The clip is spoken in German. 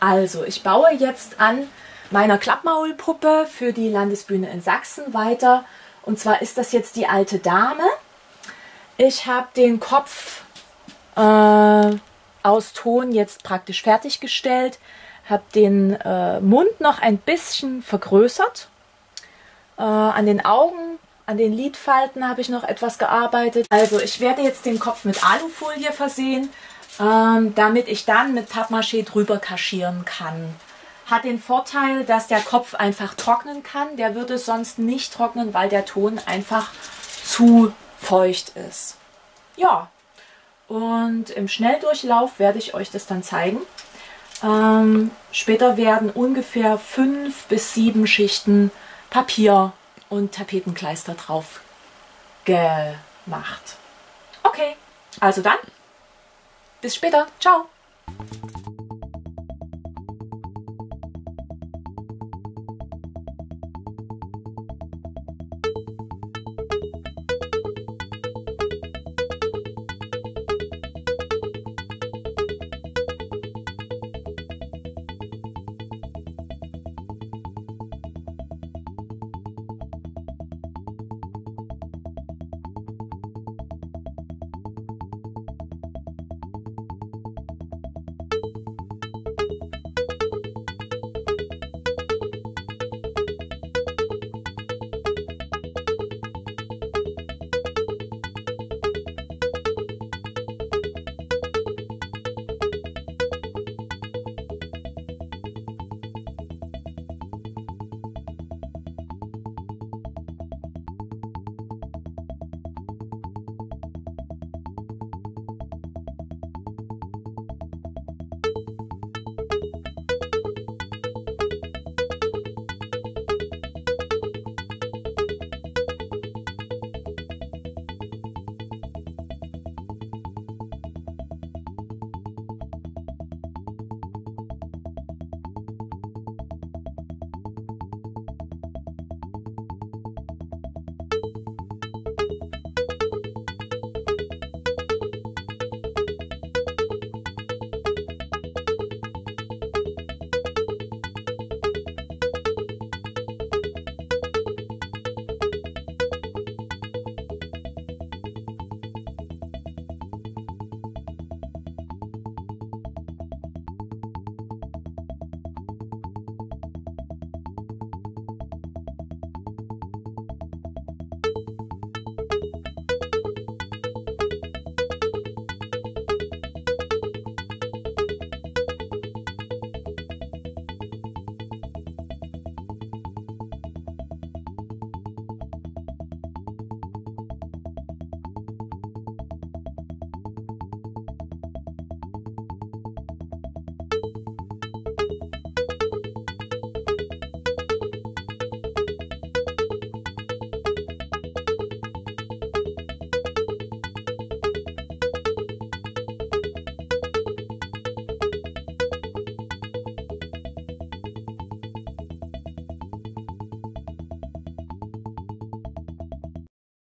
Also, ich baue jetzt an meiner Klappmaulpuppe für die Landesbühne in Sachsen weiter. Und zwar ist das jetzt die alte Dame. Ich habe den Kopf äh, aus Ton jetzt praktisch fertiggestellt, habe den äh, Mund noch ein bisschen vergrößert. Äh, an den Augen, an den Lidfalten habe ich noch etwas gearbeitet. Also ich werde jetzt den Kopf mit Alufolie versehen, ähm, damit ich dann mit Pappmaché drüber kaschieren kann. Hat den Vorteil, dass der Kopf einfach trocknen kann. Der würde sonst nicht trocknen, weil der Ton einfach zu feucht ist. Ja, und im Schnelldurchlauf werde ich euch das dann zeigen. Ähm, später werden ungefähr fünf bis sieben Schichten Papier und Tapetenkleister drauf gemacht. Okay, also dann, bis später. Ciao.